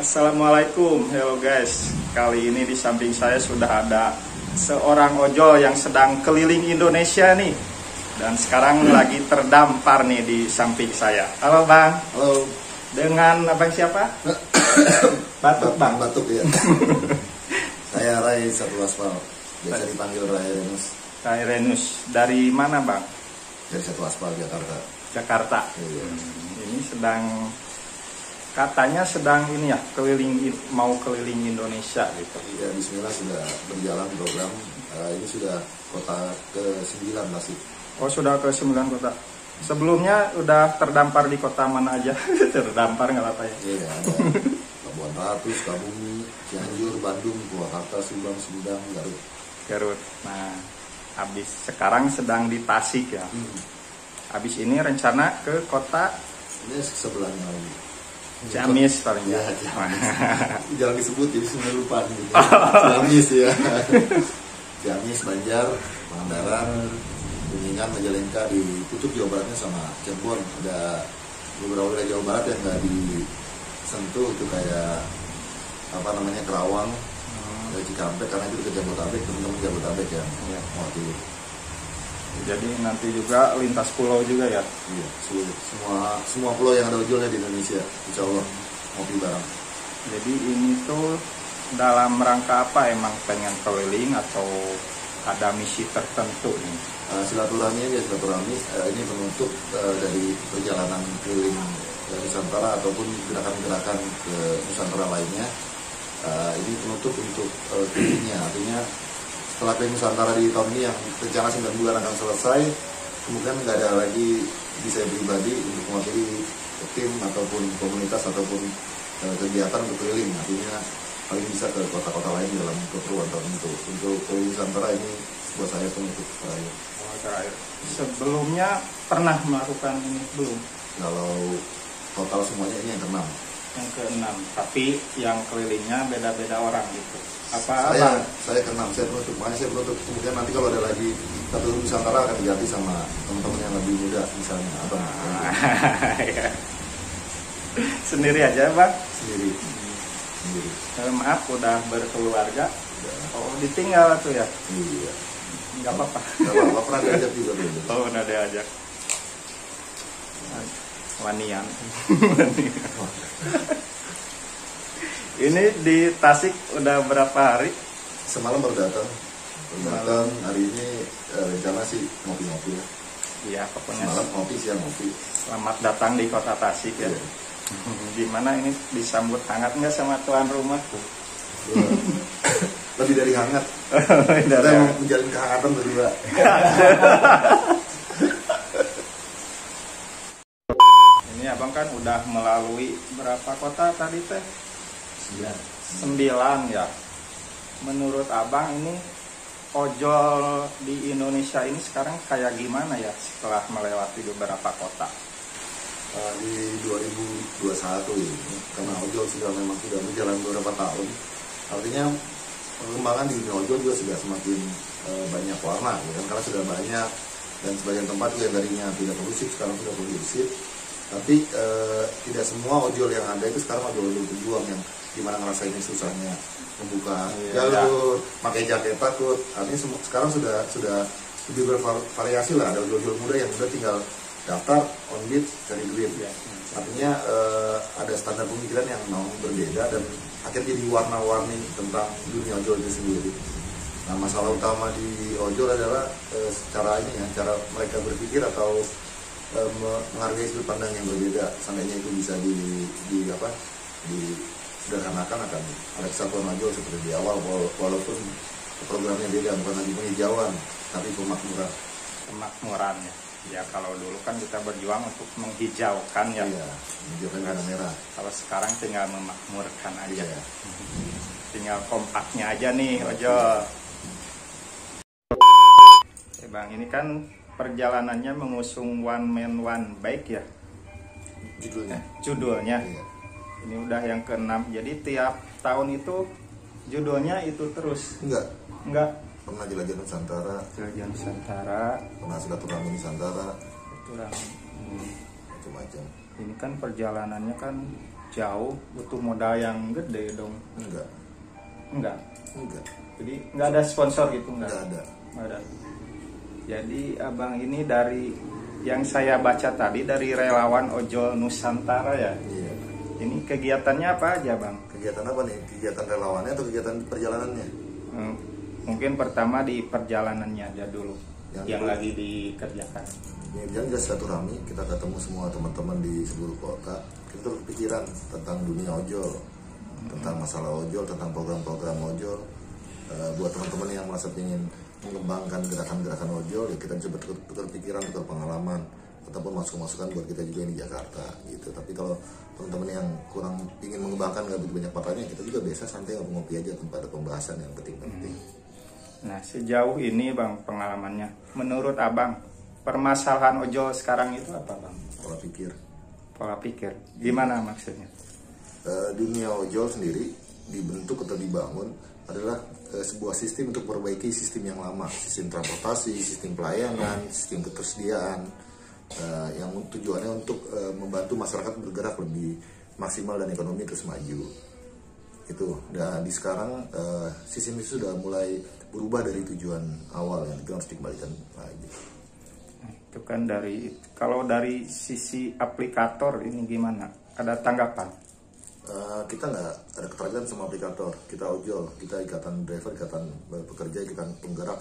Assalamualaikum, hello guys. Kali ini di samping saya sudah ada seorang ojol yang sedang keliling Indonesia nih. Dan sekarang lagi terdampar nih di samping saya. Halo bang, Halo. dengan abang siapa? Batuk bang. Batuk ya. Saya Rai Satu Aspal. Biasa dipanggil Rai Renus Kak Renus, dari mana bang? Dari Satu Aspal Jakarta. Jakarta. Iya. Ini sedang katanya sedang ini ya keliling mau keliling Indonesia gitu. Ya, Bismillah sudah berjalan program. Eh, ini sudah kota ke-9 masih. Oh sudah ke 9 kota. Sebelumnya udah terdampar di kota mana aja? terdampar nggak apa ya? Iya, ada Labuan Ratu, Sukabumi, Cianjur, Bandung, Purwakarta, Subang, Sumedang, Garut. Garut. Nah, habis sekarang sedang di Tasik ya. Hmm. Habis ini rencana ke kota Ini sebelahnya lagi. Ciamis paling Ya, ya. Jangan disebut jadi sebenarnya lupa gitu. Ciamis ya. Ciamis, Banjar, Pangandaran, Kuningan, Majalengka ditutup Jawa Baratnya sama Cirebon. Ada beberapa wilayah Jawa Barat yang nggak disentuh itu kayak apa namanya Kerawang, ada Cikampek karena itu ke Jabotabek teman-teman Jabotabek ya. Iya. Mewakili. Jadi nanti juga lintas pulau juga ya. Iya, semua semua pulau yang ada ojolnya di Indonesia, Insya Allah ngopi bareng. Jadi ini tuh dalam rangka apa emang pengen keliling atau ada misi tertentu nih? Uh, silaturahmi aja silaturahmi uh, ini penutup uh, dari perjalanan keliling Nusantara ataupun gerakan-gerakan ke Nusantara lainnya Uh, ini penutup untuk uh, artinya setelah keliling Nusantara di tahun ini yang rencana 9 bulan akan selesai. Kemudian nggak ada lagi di saya pribadi untuk mewakili tim ataupun komunitas ataupun uh, kegiatan untuk keliling. Artinya paling bisa ke kota-kota lain dalam keperluan tertentu untuk keliling Nusantara ini buat saya penutup terakhir. Oh, terakhir. Sebelumnya pernah melakukan ini belum? kalau total semuanya ini yang keenam Yang keenam. Tapi yang kelilingnya beda-beda orang gitu. Apa saya abang? saya keenam saya penutup makanya saya penutup kemudian nanti kalau ada lagi satu Nusantara akan diganti sama teman-teman yang lebih muda misalnya abang Iya. Sendiri aja bang. sendiri sendiri Eh, maaf udah berkeluarga. Udah. Oh ditinggal tuh ya? iya Nggak apa-apa. Gak apa-apa pernah diajak juga dulu Oh udah diajak. Wanian. Ini di Tasik udah berapa hari? semalam baru datang baru datang hari ini eh, rencana sih ngopi-ngopi ya Iya, pokoknya semalam ngopi siang ngopi selamat datang di kota Tasik ya. Iya. Gimana ini disambut hangat nggak sama tuan rumah? Lebih dari hangat Udah kita ada. mau menjalin kehangatan berdua Ini abang kan udah melalui berapa kota tadi teh? sembilan Sembilan ya. Menurut abang ini ojol di Indonesia ini sekarang kayak gimana ya setelah melewati beberapa kota? Uh, di 2021 ini karena ojol sudah memang sudah berjalan beberapa tahun artinya pengembangan di dunia ojol juga sudah semakin uh, banyak warna ya kan karena sudah banyak dan sebagian tempat juga yang tadinya tidak kondusif sekarang sudah kondusif tapi uh, tidak semua ojol yang ada itu sekarang ojol ojol pejuang yang gimana ngerasain susahnya membuka Iya. jalur pakai jaket takut artinya semua, sekarang sudah sudah lebih bervariasi lah ada ojol muda yang udah tinggal daftar on beat cari duit Ya. artinya eh, ada standar pemikiran yang mau berbeda dan akhirnya jadi warna-warni tentang dunia ojol itu sendiri nah masalah utama di ojol adalah ini ya cara mereka berpikir atau eh, me- menghargai sudut pandang yang berbeda seandainya itu bisa di, di apa di sederhanakan akan ada kesatuan ojol seperti di awal wala- walaupun programnya beda bukan lagi penghijauan tapi pemakmuran Kemakmuran ya. Ya kalau dulu kan kita berjuang untuk menghijaukan ya. iya menghijaukan warna merah Kalau sekarang tinggal memakmurkan aja. iya Tinggal kompaknya aja nih ojol. Oke bang, ini kan perjalanannya mengusung one man one bike ya? Judulnya. Judulnya. iya. Ini udah yang keenam. Jadi tiap tahun itu judulnya itu terus. enggak. Enggak? Pernah jelajah Nusantara. Jelajah Nusantara. Pernah silaturahmi Nusantara. Hmm, macam-macam. Ini kan perjalanannya kan jauh butuh modal yang gede dong. Enggak. Enggak? Enggak. Jadi nggak ada sponsor gitu enggak? Enggak ada. Nggak ada jadi abang ini dari yang saya baca tadi dari relawan ojol Nusantara ya iya ini kegiatannya apa aja bang kegiatan apa nih kegiatan relawannya atau kegiatan perjalanannya Hmm, mungkin pertama di perjalanannya aja dulu Yang yang, dulu. lagi dikerjakan Ya, jangan jelas silaturahmi, kita ketemu semua teman-teman di seluruh kota. Kita berpikiran tentang dunia ojol, tentang masalah ojol, tentang program-program ojol. Eh, buat teman-teman yang merasa ingin mengembangkan gerakan-gerakan ojol, ya kita bisa bertukar tukar pikiran, tukar pengalaman, ataupun masukan-masukan buat kita juga yang di Jakarta gitu. Tapi kalau teman-teman yang kurang ingin mengembangkan nggak begitu banyak partainya, kita juga biasa santai ngopi aja tanpa ada pembahasan yang penting-penting. nah sejauh ini bang pengalamannya menurut abang permasalahan ojol sekarang itu apa bang Pola pikir. pola pikir gimana maksudnya Eh, dunia ojol sendiri dibentuk atau dibangun adalah sebuah sistem untuk memperbaiki sistem yang lama, sistem transportasi, sistem pelayanan, sistem ketersediaan eh, yang tujuannya untuk eh, membantu masyarakat bergerak lebih maksimal dan ekonomi terus maju. Itu. Dan di sekarang eh, sistem itu sudah mulai berubah dari tujuan awal yang itu harus dikembalikan lagi. Itu kan dari kalau dari sisi aplikator ini gimana ada tanggapan Eh, kita nggak ada keterkaitan sama aplikator. Kita ojol kita ikatan driver ikatan pekerja ikatan penggerak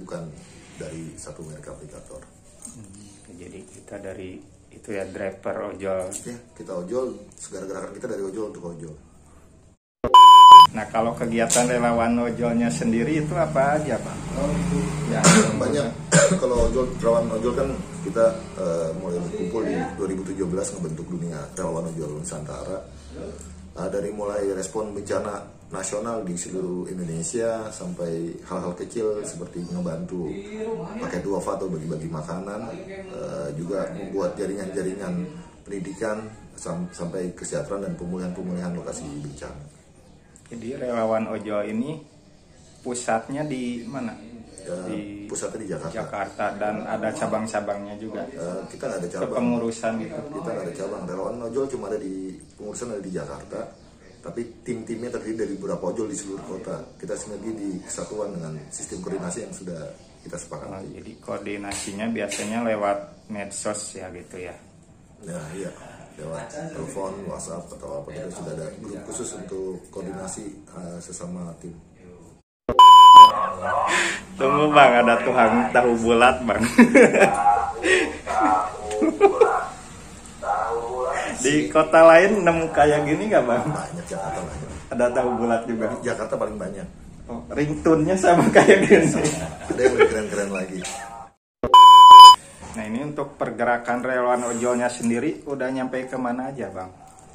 bukan dari satu merek aplikator. Hmm, jadi kita dari itu ya driver ojol. Ya kita ojol segala gerakan kita dari ojol untuk ojol. Nah kalau kegiatan relawan ojolnya sendiri itu apa aja bang ya banyak kalau ojol relawan ojol kan kita eh, mulai berkumpul di 2017 ngebentuk dunia relawan ojol Nusantara Ah, dari mulai respon bencana nasional di seluruh Indonesia sampai hal-hal kecil seperti ngebantu pakai dua atau bagi-bagi makanan eh, juga membuat jaringan-jaringan pendidikan sam- sampai kesejahteraan dan pemulihan-pemulihan lokasi bencana. jadi relawan ojol ini pusatnya di mana Ya, di pusatnya di Jakarta. Jakarta dan ada cabang-cabangnya juga. Eh, kita nggak ada cabang. kepengurusan gitu. Kita nggak ada cabang. Relawan ojol cuma ada di pengurusan ada di Jakarta. Tapi tim-timnya terdiri dari beberapa ojol di seluruh kota. Kita sinergi di kesatuan dengan sistem koordinasi yang sudah kita Oh, sepakati jadi koordinasinya biasanya lewat medsos ya gitu ya? Nah iya. Lewat telepon WhatsApp atau apa. Kita sudah ada grup khusus untuk koordinasi eh, sesama tim tunggu bang ada tukang tahu bulat bang. Di kota lain nemu kayak gini nggak bang? Banyak Jakarta banyak. Ada tahu bulat juga? Jakarta paling banyak. Oh, ringtone-nya sama kayak gini. Ada yang keren-keren lagi. Nah ini untuk pergerakan relawan ojolnya sendiri udah nyampe ke mana aja bang?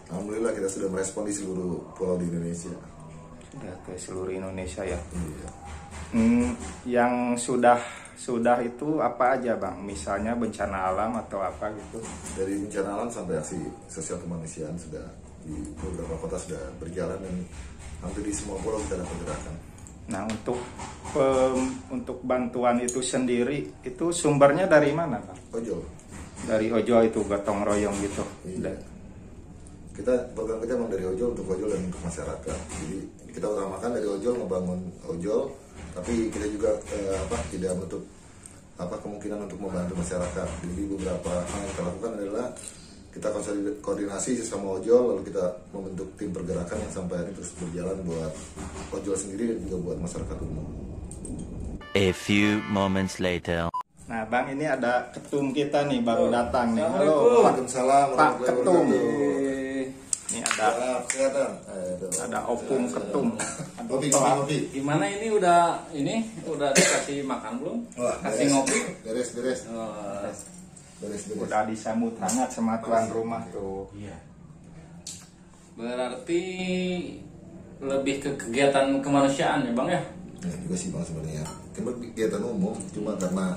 Alhamdulillah kita sudah merespon di seluruh pulau di Indonesia. Udah ke seluruh Indonesia ya? Iya. Hmm, yang sudah sudah itu apa aja bang? Misalnya bencana alam atau apa gitu? dari bencana alam sampai aksi sosial kemanusiaan sudah di beberapa kota sudah berjalan dan hampir di semua pulau kita ada pergerakan. Nah untuk pem- untuk bantuan itu sendiri itu sumbernya dari mana bang? Ojol, Dari ojol itu gotong royong gitu. Iya. Kita program kita memang dari ojol untuk ojol dan untuk masyarakat. Jadi kita utamakan dari ojol ngebangun ojol, tapi kita juga eh, apa tidak menutup apa kemungkinan untuk membantu masyarakat. Jadi beberapa hal yang kita lakukan adalah kita koordinasi sesama ojol, lalu kita membentuk tim pergerakan yang sampai hari ini terus berjalan buat ojol sendiri dan juga buat masyarakat umum. A few moments later. Nah bang ini ada ketum kita nih baru datang nih. Halo Waalaikumsalam Pak Ketum. Ada Ya, kelihatan. Aduh. ada opung ketum. Ada Kopi, kopi. Gimana ini udah ini udah dikasih makan belum? Wah, Kasih beres. ngopi? Beres, beres. Oh, Beres, beres. Udah disambut hangat sama tuan rumah tuh. iya. Berarti lebih ke kegiatan kemanusiaan ya bang ya? Ya juga sih bang sebenarnya. Cuma kegiatan umum, cuma karena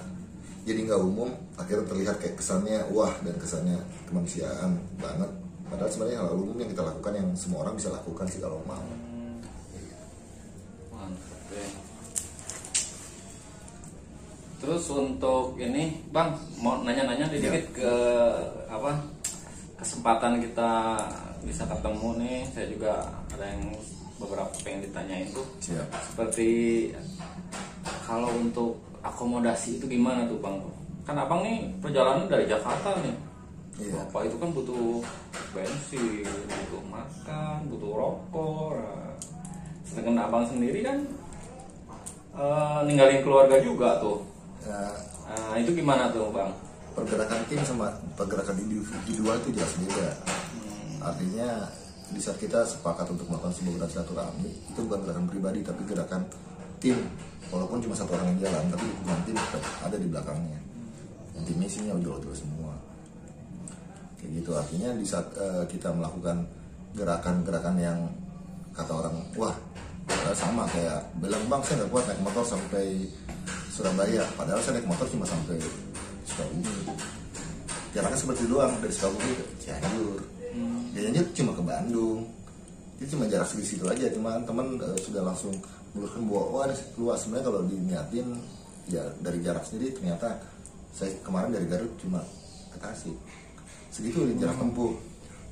jadi nggak umum, akhirnya terlihat kayak kesannya wah dan kesannya kemanusiaan banget. Padahal sebenarnya hal umum yang kita lakukan yang semua orang bisa lakukan sih kalau mau. Mantap ya. Terus untuk ini, Bang, mau nanya-nanya Iya. dikit ke apa kesempatan kita bisa ketemu nih. Saya juga ada yang beberapa pengen ditanyain tuh. Siap. Seperti kalau untuk akomodasi itu gimana tuh, Bang? Kan Abang nih perjalanan dari Jakarta nih. Iya. Bapak itu kan butuh bensin, butuh makan, butuh rokok. Nah, sedangkan Abang sendiri kan eh, ninggalin keluarga juga tuh. Ya, Nah, itu gimana tuh, Bang? pergerakan tim sama pergerakan individual itu jelas beda. Artinya di saat kita sepakat untuk melakukan sebuah gerakan silaturahmi itu bukan gerakan pribadi tapi gerakan tim. Walaupun cuma satu orang yang jalan, tapi dukungan tim tetap ada di belakangnya. Yang tim isinya ojol-ojol semua. Kayak gitu. Artinya di saat eh, kita melakukan gerakan-gerakan yang kata orang wah sama kayak bilang bang saya nggak kuat naik motor sampai Surabaya. Padahal saya naik motor cuma sampai Sukabumi. Jaraknya seperti itu doang dari Sukabumi ke Cianjur. Cianjur cuma ke Bandung. Itu cuma jarak segitu aja cuma teman eh, sudah langsung meluruskan bahwa wah luas. Sebenarnya kalau diniatin ya dari jarak sendiri ternyata saya kemarin dari Garut cuma ke Tasik segitu ini jarak tempuh.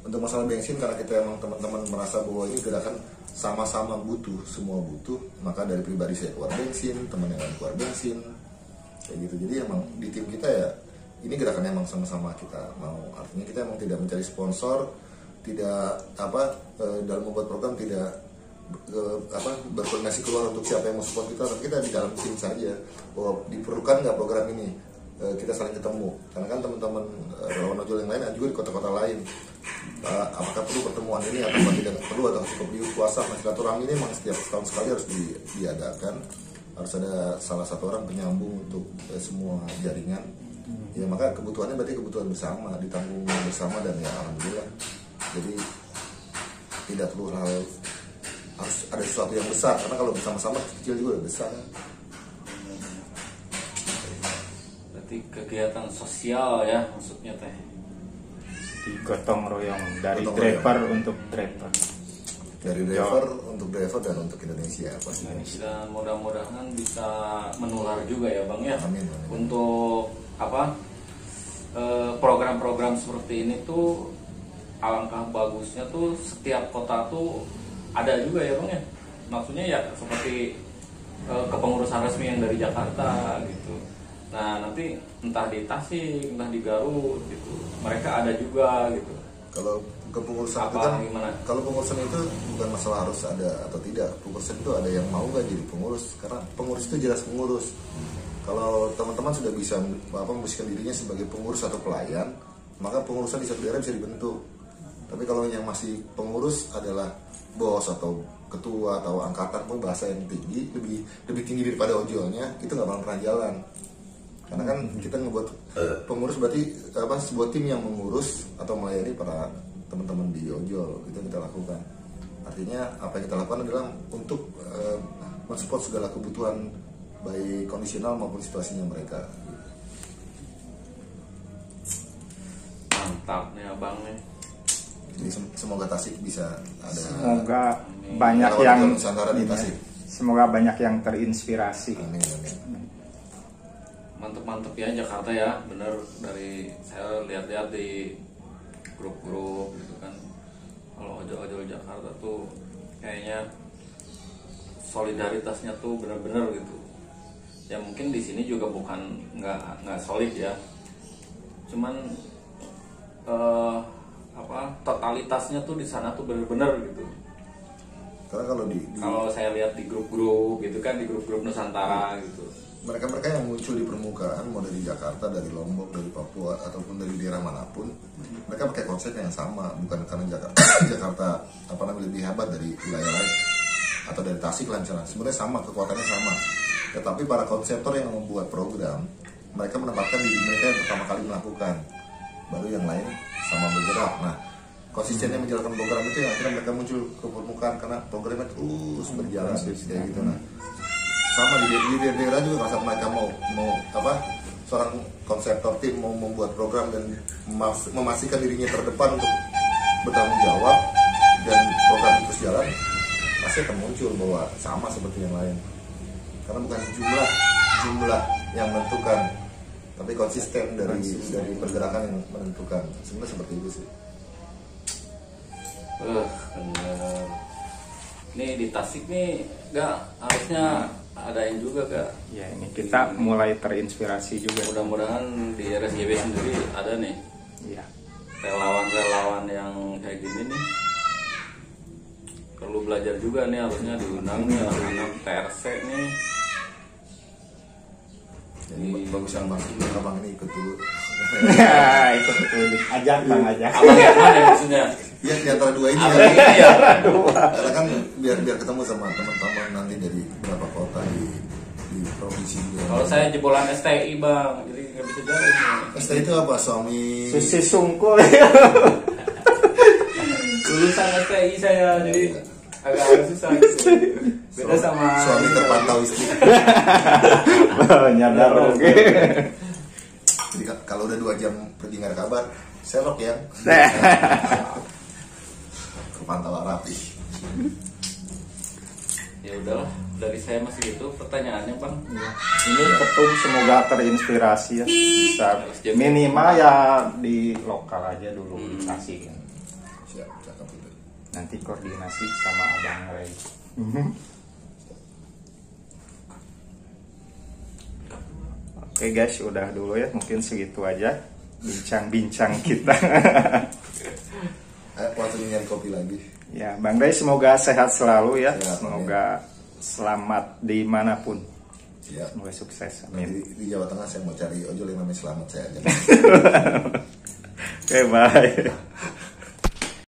Untuk masalah bensin karena kita emang teman-teman merasa bahwa ini gerakan sama-sama butuh. Semua butuh maka dari pribadi saya keluar bensin teman yang lain keluar bensin. Kayak gitu. Jadi emang di tim kita ya ini gerakan emang sama-sama kita mau. Artinya kita emang tidak mencari sponsor tidak apa eh, dalam membuat program tidak eh, apa berkoordinasi keluar untuk siapa yang mau support kita. Tapi kita di dalam tim saja bahwa diperlukan nggak program ini Eh, kita saling ketemu. Karena kan teman-teman eh, relawan ojol yang lain juga di kota-kota lain. Apakah perlu pertemuan ini atau tidak perlu atau cukup di puasa? Nah silaturahmi ini memang setiap tahun sekali harus di- diadakan. Harus ada salah satu orang penyambung untuk eh, semua jaringan. Ya maka kebutuhannya berarti kebutuhan bersama ditanggung bersama dan ya alhamdulillah. Jadi tidak perlu hal harus ada sesuatu yang besar. Karena kalau bersama-sama kecil juga besar Berarti kegiatan sosial ya maksudnya teh. di gotong royong dari Gotong driver untuk driver dari driver untuk driver dan untuk Indonesia pasti Dan mudah-mudahan bisa menular juga ya Bang ya. Amin, amin. Untuk apa eh, program-program seperti ini tuh alangkah bagusnya tuh setiap kota tuh ada juga ya Bang ya. Maksudnya ya seperti eh, kepengurusan resmi yang dari Jakarta gitu. Nah nanti entah di Tasik, entah di Garut gitu, mereka ada juga gitu. kalau kepengurusan itu Apa, kan gimana? kalau pengurusan itu bukan masalah harus ada atau tidak. Pengurusan itu ada yang mau nggak jadi pengurus? Karena pengurus itu jelas pengurus. Kalau teman-teman sudah bisa apa memposisikan dirinya sebagai pengurus atau pelayan maka pengurusan di satu daerah bisa dibentuk. Tapi kalau yang masih pengurus adalah bos atau ketua atau angkatan pun bahasa yang tinggi lebih lebih tinggi daripada ojolnya itu nggak bakal pernah jalan karena kan kita ngebuat pengurus berarti apa sebuah tim yang mengurus atau melayani para teman-teman di ojol. Itu yang kita lakukan. Artinya apa yang kita lakukan adalah untuk eh, mensupport segala kebutuhan baik kondisional maupun situasinya mereka. Mantap nih abang nih. jadi sem- semoga Tasik bisa ada semoga banyak yang Nusantara di Tasik. Semoga banyak yang terinspirasi. Amin amin mantep-mantep ya Jakarta ya. Bener dari saya lihat-lihat di grup-grup gitu kan. Kalau ojol-ojol Jakarta tuh kayaknya solidaritasnya tuh bener-bener gitu. Ya mungkin di sini juga bukan nggak nggak solid ya. Cuman eh, apa totalitasnya tuh di sana tuh bener-bener gitu karena kalau di, di- kalau saya lihat di grup-grup gitu kan di grup-grup Nusantara gitu mereka-mereka yang muncul di permukaan mau dari Jakarta, dari Lombok, dari Papua ataupun dari daerah mana pun, mereka pakai konsep yang sama, bukan karena Jakarta Jakarta apa namanya lebih hebat dari wilayah lain atau dari Tasik lah misalnya. Sebenarnya sama, kekuatannya sama. Tetapi para konseptor yang membuat program, mereka menempatkan diri mereka yang pertama kali melakukan, baru yang lain sama bergerak. Nah, konsistennya menjalankan program itu yang akhirnya mereka muncul ke permukaan karena programnya terus berjalan kayak gitu. Nah, sama di, di daerah juga kalau mereka mau mau apa seorang konseptor tim mau membuat program dan memas- memastikan dirinya terdepan untuk bertanggung jawab dan program itu terus jalan pasti akan muncul bahwa sama seperti yang lain. Karena bukan jumlah jumlah yang menentukan tapi konsisten dari dari pergerakan yang menentukan. Sebenarnya seperti itu sih Eh, bener. Nih di Tasik nih gak harusnya adain juga gak Ya ini kita mulai terinspirasi juga. mudah-mudahan di RSJB sendiri ada nih Iya. relawan-relawan yang kayak gini nih perlu belajar juga nih harusnya diundang nih harus diundang TRC nih jadi Iya. bagus yang bang abang ini ikut dulu Ya, ikut ikut. Ajak bang ajak. abang yang mana ya maksudnya ya di antara dua ini. Ya ini ya karena kan biar biar ketemu sama teman-teman nanti dari beberapa kota di di provinsi kalau saya jebolan STI bang. Jadi nggak bisa jauh nih ST itu apa suami? Susi sungkul. lulusan STI saya jadi agak agak susah. Gitu. beda sama suami terpantau istri. Nyadar oke. jadi ka- kalau udah dua jam pergi nggak ada kabar serok ya kepantau rapi ya udahlah dari saya masih gitu pertanyaannya bang Ini ketum semoga terinspirasi ya. Bisa minimal ya di lokal aja dulu dikasih kan. siap cakep itu Nanti koordinasi sama Abang Ray. Oke guys, udah dulu ya. Mungkin segitu aja bincang-bincang kita. eh, waktu nyari kopi lagi ya, Bang Ray semoga sehat selalu ya. Sehat, Semoga selamat di mana pun. ya Semoga sukses. Nanti Amin. di, di Jawa Tengah saya mau cari ojol yang namanya selamat saya aja Oke, bye.